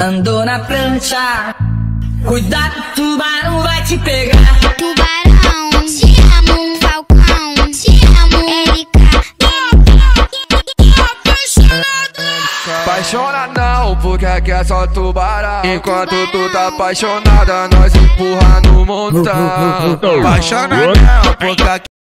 Andou na prancha. Cuidado, tubarão vai te pegar. Tubarão, te amo, Falcão, te amo, Erika. Apaixona não, porque aqui é só tubarão Enquanto tu tá apaixonada, nós empurra no montão Apaixona não, porque aqui